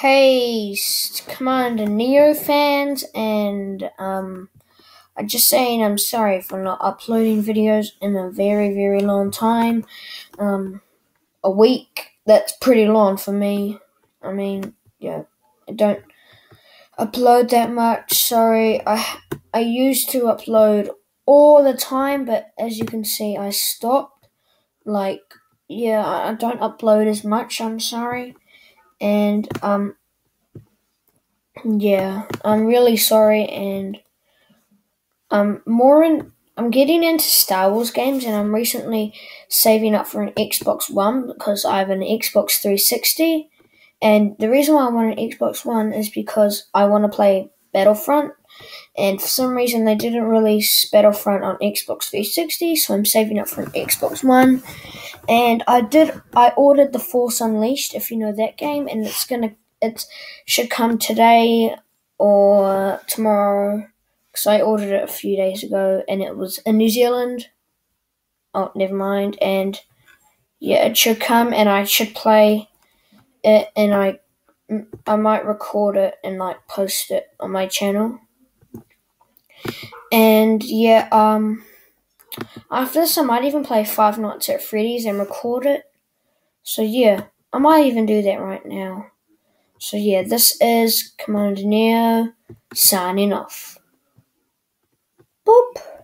Hey, Commander Neo fans, and um, I'm just saying I'm sorry for not uploading videos in a very, very long time. Um, a week, that's pretty long for me. I mean, yeah, I don't upload that much. Sorry, I I used to upload all the time, but as you can see, I stopped. Like, yeah, I don't upload as much. I'm sorry and um yeah i'm really sorry and i'm more in i'm getting into star wars games and i'm recently saving up for an xbox one because i have an xbox 360 and the reason why i want an xbox one is because i want to play battlefront. And for some reason they didn't release battlefront on xbox 360 so i'm saving up for an xbox one and I did. I ordered the Force Unleashed, if you know that game, and it's gonna. It should come today or tomorrow because I ordered it a few days ago, and it was in New Zealand. Oh, never mind. And yeah, it should come, and I should play it, and I I might record it and like post it on my channel. And yeah, um. After this, I might even play Five Nights at Freddy's and record it. So yeah, I might even do that right now. So yeah, this is Commander Neo signing off. Boop.